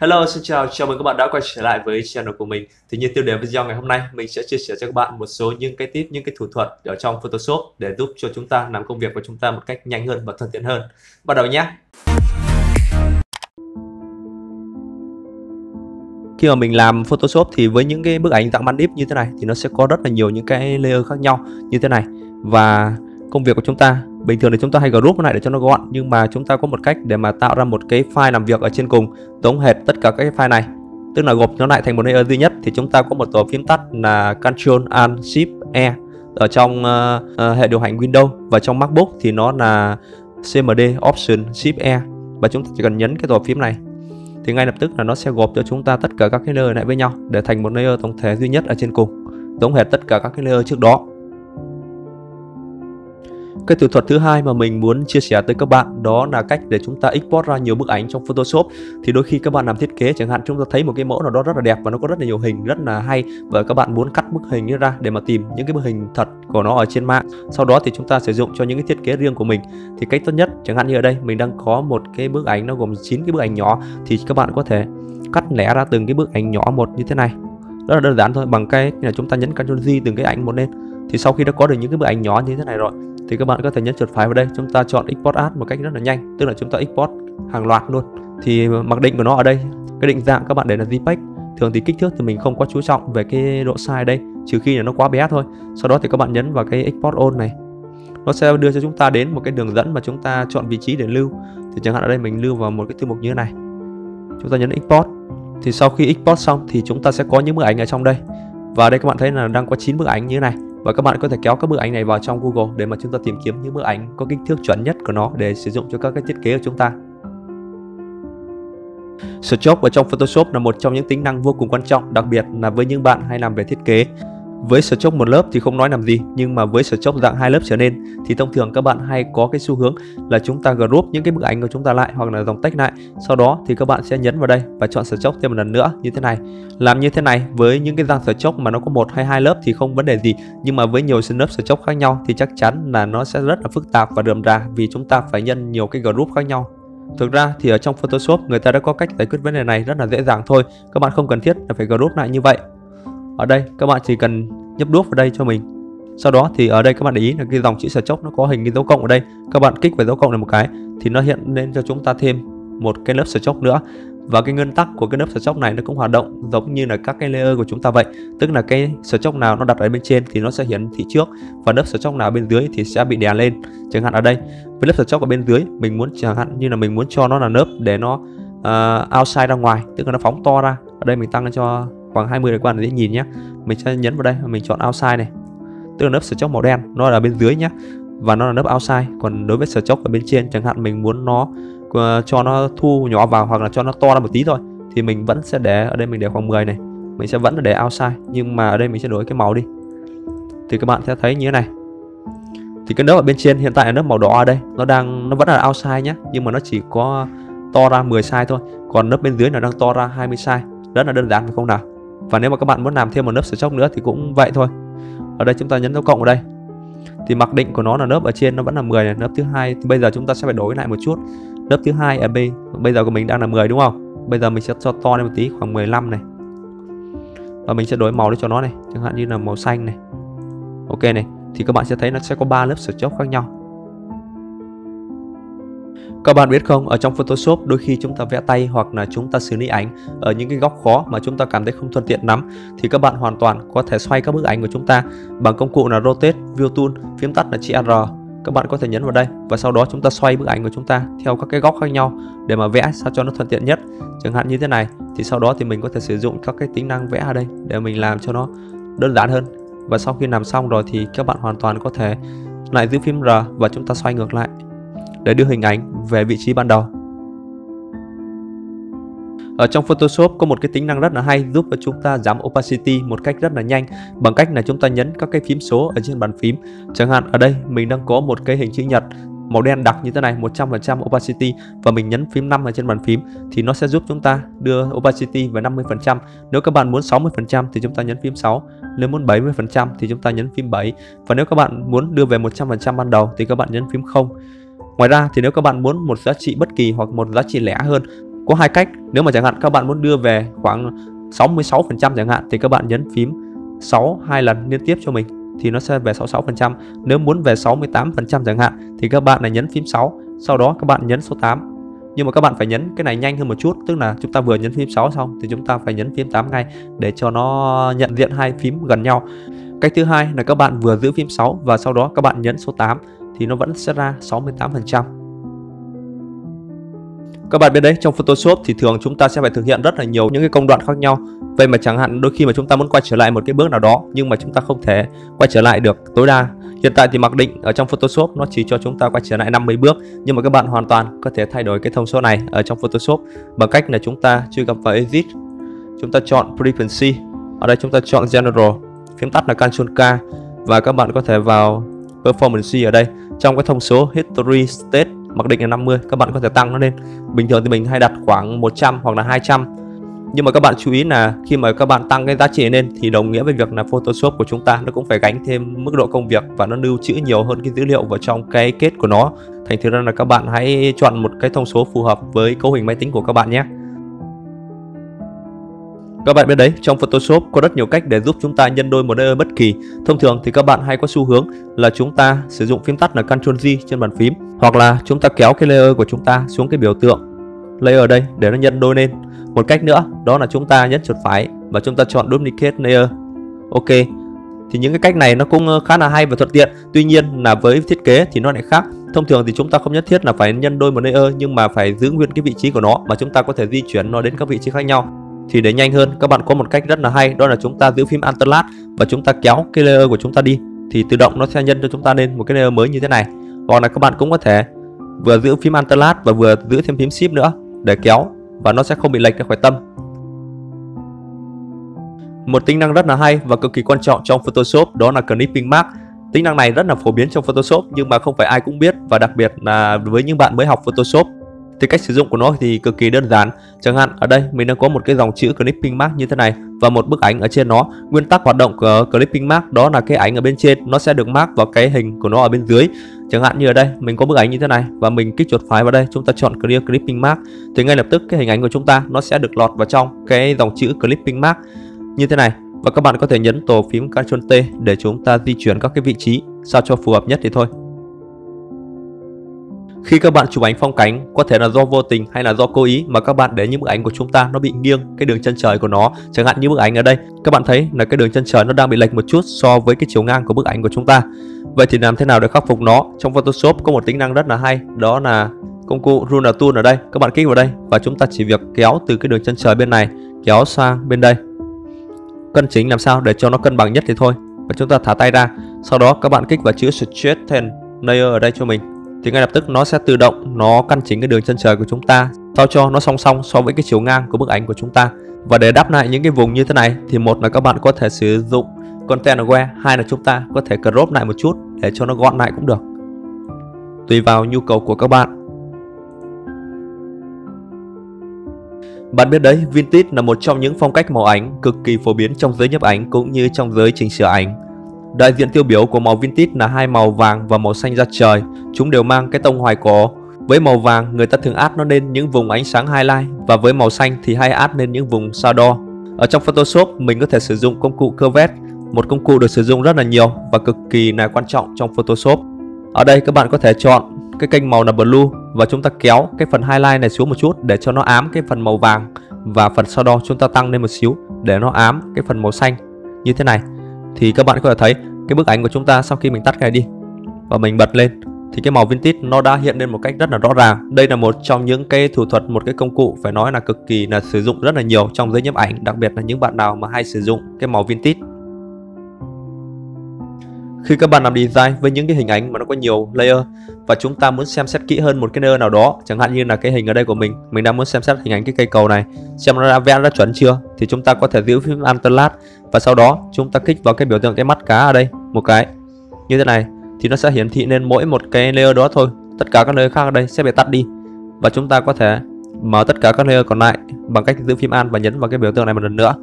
Hello, xin chào, chào mừng các bạn đã quay trở lại với channel của mình. Thì như tiêu đề video ngày hôm nay, mình sẽ chia sẻ cho các bạn một số những cái tip, những cái thủ thuật ở trong Photoshop để giúp cho chúng ta làm công việc của chúng ta một cách nhanh hơn và thuận tiện hơn. Bắt đầu nhé! Khi mà mình làm Photoshop thì với những cái bức ảnh dạng bandip như thế này thì nó sẽ có rất là nhiều những cái layer khác nhau như thế này và công việc của chúng ta bình thường thì chúng ta hay group lại để cho nó gọn nhưng mà chúng ta có một cách để mà tạo ra một cái file làm việc ở trên cùng tổng hệt tất cả các cái file này. Tức là gộp nó lại thành một layer duy nhất thì chúng ta có một tổ phím tắt là Ctrl Alt Shift E ở trong uh, uh, hệ điều hành Windows và trong MacBook thì nó là CMD Option Shift E và chúng ta chỉ cần nhấn cái tổ phím này. Thì ngay lập tức là nó sẽ gộp cho chúng ta tất cả các cái layer lại với nhau để thành một layer tổng thể duy nhất ở trên cùng tổng hợp tất cả các cái layer trước đó cái thủ thuật thứ hai mà mình muốn chia sẻ tới các bạn đó là cách để chúng ta export ra nhiều bức ảnh trong Photoshop. Thì đôi khi các bạn làm thiết kế chẳng hạn, chúng ta thấy một cái mẫu nào đó rất là đẹp và nó có rất là nhiều hình, rất là hay và các bạn muốn cắt bức hình ra để mà tìm những cái bức hình thật của nó ở trên mạng. Sau đó thì chúng ta sử dụng cho những cái thiết kế riêng của mình. Thì cách tốt nhất, chẳng hạn như ở đây, mình đang có một cái bức ảnh, nó gồm 9 cái bức ảnh nhỏ, thì các bạn có thể cắt lẻ ra từng cái bức ảnh nhỏ một như thế này rất là đơn giản thôi, bằng cái là chúng ta nhấn Ctrl Z từng cái ảnh một lên thì sau khi đã có được những cái bức ảnh nhỏ như thế này rồi, thì các bạn có thể nhấn chuột phải vào đây. Chúng ta chọn export ad một cách rất là nhanh, tức là chúng ta export hàng loạt luôn. Thì mặc định của nó ở đây, cái định dạng các bạn để là JPEG thường thì kích thước thì mình không có chú trọng về cái độ size đây, trừ khi là nó quá bé thôi. Sau đó thì các bạn nhấn vào cái export all này. Nó sẽ đưa cho chúng ta đến một cái đường dẫn mà chúng ta chọn vị trí để lưu. Thì chẳng hạn ở đây mình lưu vào một cái thư mục như thế này. Chúng ta nhấn export. Thì sau khi export xong thì chúng ta sẽ có những bức ảnh ở trong đây. Và đây các bạn thấy là đang có 9 bức ảnh như thế này và các bạn có thể kéo các bức ảnh này vào trong Google để mà chúng ta tìm kiếm những bức ảnh có kích thước chuẩn nhất của nó để sử dụng cho các cái thiết kế của chúng ta. Stroke ở trong Photoshop là một trong những tính năng vô cùng quan trọng, đặc biệt là với những bạn hay làm về thiết kế với stroke một lớp thì không nói làm gì, nhưng mà với stroke dạng hai lớp trở lên thì thông thường các bạn hay có cái xu hướng là chúng ta group những cái bức ảnh của chúng ta lại hoặc là dòng text lại. Sau đó thì các bạn sẽ nhấn vào đây và chọn stroke thêm một lần nữa như thế này. Làm như thế này, với những cái dạng stroke mà nó có một hay hai lớp thì không vấn đề gì, nhưng mà với nhiều lớp stroke khác nhau thì chắc chắn là nó sẽ rất là phức tạp và rườm rà vì chúng ta phải nhân nhiều cái group khác nhau. Thực ra thì ở trong Photoshop người ta đã có cách giải quyết vấn đề này rất là dễ dàng thôi, Các bạn không cần thiết là phải group lại như vậy ở đây các bạn chỉ cần nhấp đuốc vào đây cho mình. Sau đó thì ở đây các bạn để ý là cái dòng chữ chốc nó có hình cái dấu cộng ở đây. Các bạn kích vào dấu cộng này một cái thì nó hiện lên cho chúng ta thêm một cái lớp chốc nữa. Và cái nguyên tắc của cái lớp chốc này nó cũng hoạt động giống như là các cái layer của chúng ta vậy. Tức là cái chốc nào nó đặt ở bên trên thì nó sẽ hiển thị trước. Và lớp chốc nào bên dưới thì sẽ bị đè lên. Chẳng hạn ở đây với lớp chốc ở bên dưới mình muốn chẳng hạn như là mình muốn cho nó là lớp để nó uh, outside ra ngoài tức là nó phóng to ra. Ở đây mình tăng cho khoảng 20 để quan dễ nhìn nhé mình sẽ nhấn vào đây, mình chọn outside này. Tức là lớp stroke màu đen, nó là bên dưới nhé và nó là lớp outside, còn đối với stroke ở bên trên, chẳng hạn mình muốn nó ờ, cho nó thu nhỏ vào hoặc là cho nó to ra một tí thôi, thì mình vẫn sẽ để ở đây mình để khoảng 10 này. Mình sẽ vẫn là để outside, nhưng mà ở đây mình sẽ đổi cái màu đi. Thì các bạn sẽ thấy như thế này. Thì cái lớp ở bên trên hiện tại là lớp màu đỏ ở đây. Nó đang, nó vẫn là outside nhé nhưng mà nó chỉ có to ra 10 size thôi. Còn lớp bên dưới là đang to ra 20 size. Rất là đơn giản phải không nào? Và nếu mà các bạn muốn làm thêm một lớp stroke nữa thì cũng vậy thôi. Ở đây chúng ta nhấn dấu cộng ở đây. Thì mặc định của nó là lớp ở trên nó vẫn là 10 này, lớp thứ hai thì bây giờ chúng ta sẽ phải đổi lại một chút. Lớp thứ hai à, ở B bây giờ của mình đang là 10 đúng không? Bây giờ mình sẽ cho to lên một tí, khoảng 15 này. Và mình sẽ đổi màu để cho nó này, chẳng hạn như là màu xanh này. Ok này, thì các bạn sẽ thấy nó sẽ có ba lớp stroke khác nhau các bạn biết không, ở trong Photoshop đôi khi chúng ta vẽ tay hoặc là chúng ta xử lý ảnh ở những cái góc khó mà chúng ta cảm thấy không thuận tiện lắm thì các bạn hoàn toàn có thể xoay các bức ảnh của chúng ta bằng công cụ là Rotate View Tool, phím tắt là chữ R. Các bạn có thể nhấn vào đây và sau đó chúng ta xoay bức ảnh của chúng ta theo các cái góc khác nhau để mà vẽ sao cho nó thuận tiện nhất. Chẳng hạn như thế này thì sau đó thì mình có thể sử dụng các cái tính năng vẽ ở đây để mình làm cho nó đơn giản hơn. Và sau khi làm xong rồi thì các bạn hoàn toàn có thể lại giữ phím R và chúng ta xoay ngược lại để đưa hình ảnh về vị trí ban đầu. Ở trong Photoshop có một cái tính năng rất là hay giúp cho chúng ta giảm opacity một cách rất là nhanh bằng cách là chúng ta nhấn các cái phím số ở trên bàn phím. Chẳng hạn ở đây mình đang có một cái hình chữ nhật màu đen đặc như thế này 100% opacity và mình nhấn phím 5 ở trên bàn phím thì nó sẽ giúp chúng ta đưa opacity về 50%. Nếu các bạn muốn 60% thì chúng ta nhấn phím 6, nếu muốn 70% thì chúng ta nhấn phím 7 và nếu các bạn muốn đưa về 100% ban đầu thì các bạn nhấn phím 0. Ngoài ra thì nếu các bạn muốn một giá trị bất kỳ hoặc một giá trị lẻ hơn có hai cách nếu mà chẳng hạn các bạn muốn đưa về khoảng 66% chẳng hạn thì các bạn nhấn phím 6 hai lần liên tiếp cho mình thì nó sẽ về 66%. Nếu muốn về 68% chẳng hạn thì các bạn này nhấn phím 6, sau đó các bạn nhấn số 8. Nhưng mà các bạn phải nhấn cái này nhanh hơn một chút, tức là chúng ta vừa nhấn phím 6 xong thì chúng ta phải nhấn phím 8 ngay để cho nó nhận diện hai phím gần nhau. Cách thứ hai là các bạn vừa giữ phím 6 và sau đó các bạn nhấn số 8 thì nó vẫn sẽ ra 68%. Các bạn biết đấy, trong Photoshop thì thường chúng ta sẽ phải thực hiện rất là nhiều những cái công đoạn khác nhau. Vậy mà chẳng hạn đôi khi mà chúng ta muốn quay trở lại một cái bước nào đó nhưng mà chúng ta không thể quay trở lại được tối đa. Hiện tại thì mặc định ở trong Photoshop nó chỉ cho chúng ta quay trở lại 50 bước nhưng mà các bạn hoàn toàn có thể thay đổi cái thông số này ở trong Photoshop bằng cách là chúng ta truy cập vào Edit, chúng ta chọn Frequency, ở đây chúng ta chọn General, phím tắt là Ctrl K và các bạn có thể vào Performance ở đây. Trong cái thông số History State, mặc định là 50 các bạn có thể tăng nó lên. Bình thường thì mình hay đặt khoảng 100 hoặc là 200 nhưng mà các bạn chú ý là khi mà các bạn tăng cái giá trị lên thì đồng nghĩa với việc là Photoshop của chúng ta nó cũng phải gánh thêm mức độ công việc và nó lưu trữ nhiều hơn cái dữ liệu vào trong cái kết của nó. Thành thử ra là các bạn hãy chọn một cái thông số phù hợp với cấu hình máy tính của các bạn nhé các bạn biết đấy, trong Photoshop có rất nhiều cách để giúp chúng ta nhân đôi một layer bất kỳ. Thông thường thì các bạn hay có xu hướng là chúng ta sử dụng phím tắt là Ctrl G trên bàn phím hoặc là chúng ta kéo cái layer của chúng ta xuống cái biểu tượng layer đây để nó nhân đôi lên. Một cách nữa đó là chúng ta nhấn chuột phải và chúng ta chọn Duplicate Layer. Ok. Thì những cái cách này nó cũng ờ, khá là hay và thuận tiện. Tuy nhiên là với thiết kế thì nó lại khác. Thông thường thì chúng ta không nhất thiết là phải nhân đôi một layer nhưng mà phải giữ nguyên cái vị trí của nó mà chúng ta có thể di chuyển nó đến các vị trí khác nhau thì để nhanh hơn. Các bạn có một cách rất là hay, đó là chúng ta giữ phím Alt và chúng ta kéo cái layer của chúng ta đi. Thì tự động nó sẽ nhân cho chúng ta lên một cái layer mới như thế này. Hoặc là các bạn cũng có thể vừa giữ phím Alt và vừa giữ thêm phím Shift nữa để kéo và nó sẽ không bị lệch ra khỏi tâm. Một tính năng rất là hay và cực kỳ quan trọng trong Photoshop, đó là Clipping Mask Tính năng này rất là phổ biến trong Photoshop nhưng mà không phải ai cũng biết và đặc biệt là với những bạn mới học Photoshop thì cách sử dụng của nó thì cực kỳ đơn giản. Chẳng hạn ở đây mình đang có một cái dòng chữ clipping mark như thế này và một bức ảnh ở trên nó. Nguyên tắc hoạt động của clipping mark đó là cái ảnh ở bên trên nó sẽ được mark vào cái hình của nó ở bên dưới. Chẳng hạn như ở đây mình có bức ảnh như thế này và mình kích chuột phải vào đây, chúng ta chọn clear clipping mark thì ngay lập tức cái hình ảnh của chúng ta nó sẽ được lọt vào trong cái dòng chữ clipping mark như thế này. Và các bạn có thể nhấn tổ phím Ctrl T để chúng ta di chuyển các cái vị trí sao cho phù hợp nhất thì thôi. Khi các bạn chụp ảnh phong cảnh, có thể là do vô tình hay là do cố ý mà các bạn để những bức ảnh của chúng ta nó bị nghiêng cái đường chân trời của nó. Chẳng hạn như bức ảnh ở đây, các bạn thấy là cái đường chân trời nó đang bị lệch một chút so với cái chiều ngang của bức ảnh của chúng ta. Vậy thì làm thế nào để khắc phục nó? Trong Photoshop có một tính năng rất là hay, đó là công cụ Ruler Tool ở đây. Các bạn kích vào đây và chúng ta chỉ việc kéo từ cái đường chân trời bên này kéo sang bên đây. Cân chỉnh làm sao để cho nó cân bằng nhất thì thôi. Và chúng ta thả tay ra. Sau đó các bạn kích vào chữ Straighten Layer ở đây cho mình thì ngay lập tức nó sẽ tự động nó căn chỉnh cái đường chân trời của chúng ta sao cho nó song song so với cái chiều ngang của bức ảnh của chúng ta. Và để đắp lại những cái vùng như thế này thì một là các bạn có thể sử dụng content aware hai là chúng ta có thể crop lại một chút để cho nó gọn lại cũng được. Tùy vào nhu cầu của các bạn. Bạn biết đấy, Vintage là một trong những phong cách màu ảnh cực kỳ phổ biến trong giới nhiếp ảnh cũng như trong giới chỉnh sửa ảnh. Đại diện tiêu biểu của màu vintage là hai màu vàng và màu xanh da trời. Chúng đều mang cái tông hoài cổ. Với màu vàng, người ta thường át nó lên những vùng ánh sáng highlight và với màu xanh thì hay át lên những vùng shadow. Ở trong Photoshop, mình có thể sử dụng công cụ Curvet, một công cụ được sử dụng rất là nhiều và cực kỳ là quan trọng trong Photoshop. Ở đây các bạn có thể chọn cái kênh màu là blue và chúng ta kéo cái phần highlight này xuống một chút để cho nó ám cái phần màu vàng và phần shadow chúng ta tăng lên một xíu để nó ám cái phần màu xanh như thế này thì các bạn có thể thấy, cái bức ảnh của chúng ta sau khi mình tắt cái này đi. Và mình bật lên, thì cái màu vintage nó đã hiện lên một cách rất là rõ ràng. Đây là một trong những cái thủ thuật, một cái công cụ phải nói là cực kỳ là sử dụng rất là nhiều trong giấy nhiếp ảnh, đặc biệt là những bạn nào mà hay sử dụng cái màu vintage khi các bạn làm design với những cái hình ảnh mà nó có nhiều layer và chúng ta muốn xem xét kỹ hơn một cái layer nào đó, chẳng hạn như là cái hình ở đây của mình mình đang muốn xem xét hình ảnh cái cây cầu này, xem nó đã vẽ, đã chuẩn chưa, thì chúng ta có thể giữ phím Alt và sau đó chúng ta kích vào cái biểu tượng cái mắt cá ở đây một cái. Như thế này thì nó sẽ hiển thị lên mỗi một cái layer đó thôi, tất cả các layer khác ở đây sẽ bị tắt đi và chúng ta có thể mở tất cả các layer còn lại bằng cách giữ phím Alt và nhấn vào cái biểu tượng này một lần nữa.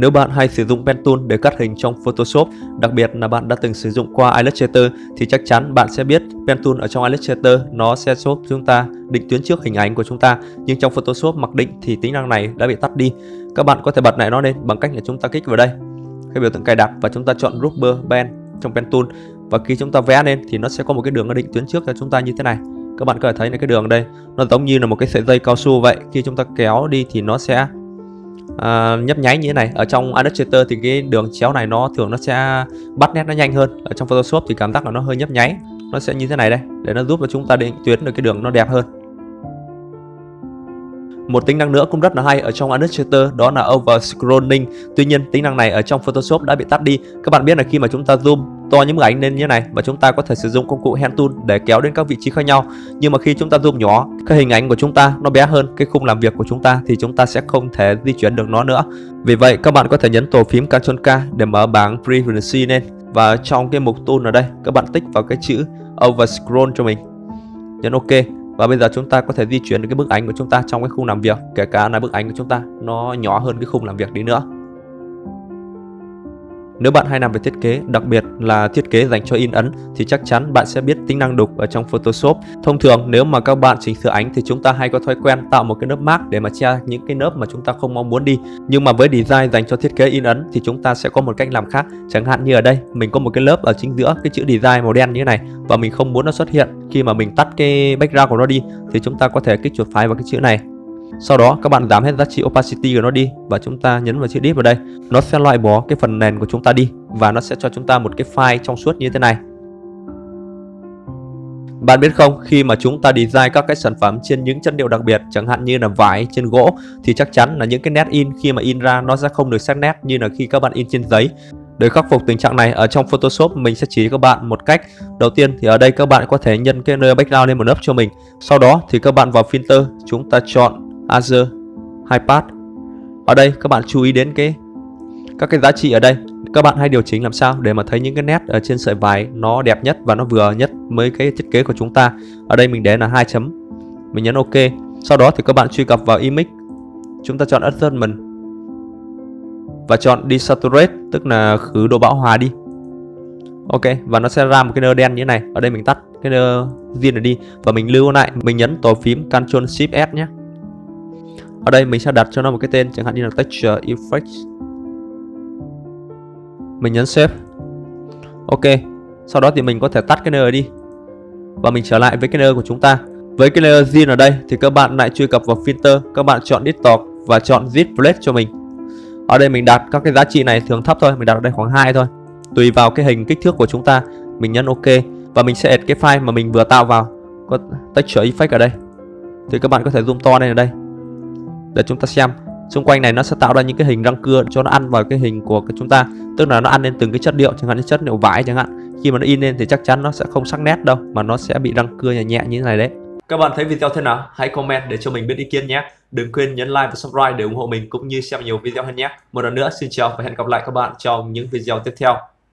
Nếu bạn hay sử dụng pen tool để cắt hình trong Photoshop, đặc biệt là bạn đã từng sử dụng qua Illustrator thì chắc chắn bạn sẽ biết pen tool ở trong Illustrator nó sẽ giúp chúng ta định tuyến trước hình ảnh của chúng ta. Nhưng trong Photoshop mặc định thì tính năng này đã bị tắt đi. Các bạn có thể bật lại nó lên bằng cách là chúng ta kích vào đây. Cái biểu tượng cài đặt và chúng ta chọn Rubber Band trong pen tool và khi chúng ta vẽ lên thì nó sẽ có một cái đường định tuyến trước cho chúng ta như thế này các bạn có thể thấy là cái đường đây nó giống như là một cái sợi dây cao su vậy khi chúng ta kéo đi thì nó sẽ Ờ, nhấp nháy như thế này. Ở trong Illustrator thì cái đường chéo này nó thường nó sẽ bắt nét nó nhanh hơn. Ở trong Photoshop thì cảm giác là nó hơi nhấp nháy. Nó sẽ như thế này đây, để nó giúp cho chúng ta định tuyến được cái đường nó đẹp hơn một tính năng nữa cũng rất là hay ở trong Illustrator đó là over scrolling. Tuy nhiên tính năng này ở trong Photoshop đã bị tắt đi. Các bạn biết là khi mà chúng ta zoom to những bức ảnh lên như này và chúng ta có thể sử dụng công cụ hand tool để kéo đến các vị trí khác nhau. Nhưng mà khi chúng ta zoom nhỏ, cái hình ảnh của chúng ta nó bé hơn cái khung làm việc của chúng ta thì chúng ta sẽ không thể di chuyển được nó nữa. Vì vậy các bạn có thể nhấn tổ phím Ctrl K để mở bảng Preference lên và trong cái mục tool ở đây các bạn tích vào cái chữ over scroll cho mình. Nhấn OK và bây giờ chúng ta có thể di chuyển được cái bức ảnh của chúng ta trong cái khung làm việc, kể cả là bức ảnh của chúng ta, nó nhỏ hơn cái khung làm việc đi nữa nếu bạn hay làm về thiết kế, đặc biệt là thiết kế dành cho in ấn thì chắc chắn bạn sẽ biết tính năng đục ở trong Photoshop. Thông thường nếu mà các bạn chỉnh sửa ảnh thì chúng ta hay có thói quen tạo một cái lớp mask để mà che những cái lớp mà chúng ta không mong muốn đi. Nhưng mà với design dành cho thiết kế in ấn thì chúng ta sẽ có một cách làm khác. Chẳng hạn như ở đây, mình có một cái lớp ở chính giữa cái chữ design màu đen như thế này và mình không muốn nó xuất hiện khi mà mình tắt cái background của nó đi thì chúng ta có thể kích chuột phải vào cái chữ này sau đó các bạn giảm hết giá trị opacity của nó đi và chúng ta nhấn vào chữ div vào đây. Nó sẽ loại bỏ cái phần nền của chúng ta đi và nó sẽ cho chúng ta một cái file trong suốt như thế này. Bạn biết không, khi mà chúng ta design các cái sản phẩm trên những chất liệu đặc biệt, chẳng hạn như là vải trên gỗ, thì chắc chắn là những cái nét in khi mà in ra nó sẽ không được sắc nét như là khi các bạn in trên giấy. Để khắc phục tình trạng này, ở trong Photoshop mình sẽ chỉ các bạn một cách. Đầu tiên thì ở đây các bạn có thể nhân cái nơi background lên một lớp cho mình. Sau đó thì các bạn vào filter, chúng ta chọn Azure, Hypad. Ở đây, các bạn chú ý đến cái, các cái giá trị ở đây. Các bạn hãy điều chỉnh làm sao để mà thấy những cái nét ở trên sợi vải nó đẹp nhất và nó vừa nhất với cái thiết kế của chúng ta. Ở đây mình để là hai chấm. Mình nhấn ok. Sau đó thì các bạn truy cập vào image. Chúng ta chọn adjustment và chọn desaturate, tức là khử độ bão hòa đi. Ok, và nó sẽ ra một cái nơ đen như thế này. Ở đây mình tắt cái nơ riêng này đi. Và mình lưu lại, mình nhấn tổ phím Ctrl Shift S nhé ở đây mình sẽ đặt cho nó một cái tên, chẳng hạn như là texture effect mình nhấn save. Ok, sau đó thì mình có thể tắt cái layer đi. Và mình trở lại với cái layer của chúng ta. Với cái layer zin ở đây thì các bạn lại truy cập vào filter. Các bạn chọn distort và chọn zip plate cho mình. Ở đây mình đặt các cái giá trị này thường thấp thôi, mình đặt ở đây khoảng 2 thôi. Tùy vào cái hình kích thước của chúng ta, mình nhấn ok. Và mình sẽ add cái file mà mình vừa tạo vào. Có texture effect ở đây. Thì các bạn có thể zoom to lên ở đây để chúng ta xem. Xung quanh này nó sẽ tạo ra những cái hình răng cưa cho nó ăn vào cái hình của cái chúng ta. Tức là nó ăn lên từng cái chất liệu, chẳng hạn như chất liệu vải chẳng hạn. Khi mà nó in lên thì chắc chắn nó sẽ không sắc nét đâu, mà nó sẽ bị răng cưa nhẹ nhẹ như thế này đấy. Các bạn thấy video thế nào? Hãy comment để cho mình biết ý kiến nhé. Đừng quên nhấn like và subscribe để ủng hộ mình cũng như xem nhiều video hơn nhé. Một lần nữa, xin chào và hẹn gặp lại các bạn trong những video tiếp theo.